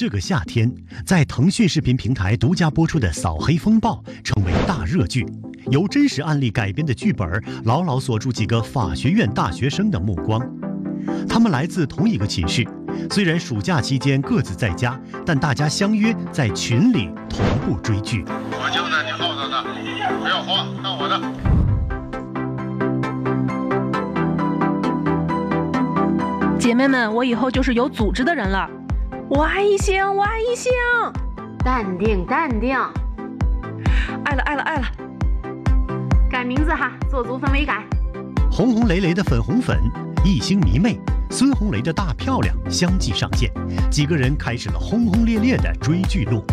这个夏天，在腾讯视频平台独家播出的《扫黑风暴》成为大热剧，由真实案例改编的剧本牢牢锁住几个法学院大学生的目光。他们来自同一个寝室，虽然暑假期间各自在家，但大家相约在群里同步追剧。我就在你后头呢，不要慌，看我的。姐妹们，我以后就是有组织的人了。外星，外星，淡定，淡定。爱了，爱了，爱了。改名字哈，做足氛围感。轰轰雷雷的粉红粉，一星迷妹，孙红雷的大漂亮相继上线，几个人开始了轰轰烈烈的追剧路。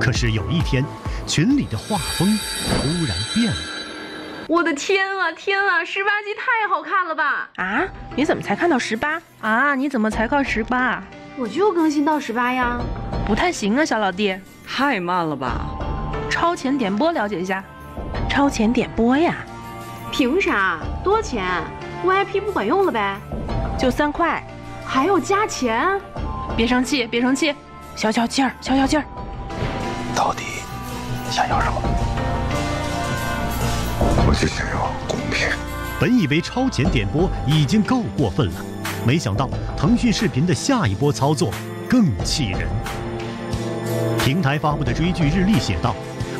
可是有一天，群里的画风突然变了。我的天啊天啊！十八集太好看了吧？啊？你怎么才看到十八啊？你怎么才看十八？我就更新到十八呀。不太行啊，小老弟，太慢了吧？超前点播了解一下。超前点播呀？凭啥？多钱？VIP 不管用了呗？就三块，还要加钱？别生气，别生气，消消气儿，消消气儿。到底想要什么？我就想要公平。本以为超前点播已经够过分了，没想到腾讯视频的下一波操作更气人。平台发布的追剧日历写道：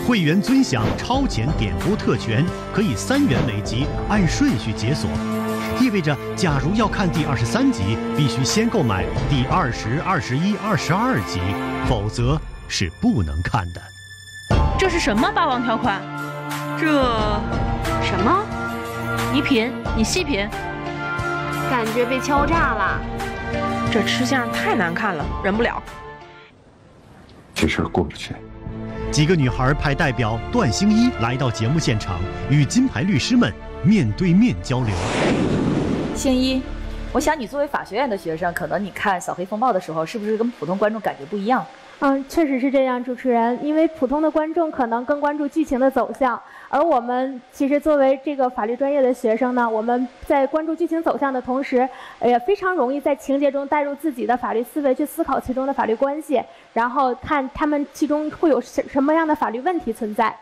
会员尊享超前点播特权，可以三元每集按顺序解锁，意味着假如要看第二十三集，必须先购买第二十二、十一、二十二集，否则是不能看的。这是什么霸王条款？这？你品，你细品。感觉被敲诈了。这吃相太难看了，忍不了。这事儿过不去。几个女孩派代表段星一来到节目现场，与金牌律师们面对面交流。星一，我想你作为法学院的学生，可能你看《扫黑风暴》的时候，是不是跟普通观众感觉不一样？嗯，确实是这样，主持人。因为普通的观众可能更关注剧情的走向，而我们其实作为这个法律专业的学生呢，我们在关注剧情走向的同时，也非常容易在情节中带入自己的法律思维，去思考其中的法律关系，然后看他们其中会有什什么样的法律问题存在。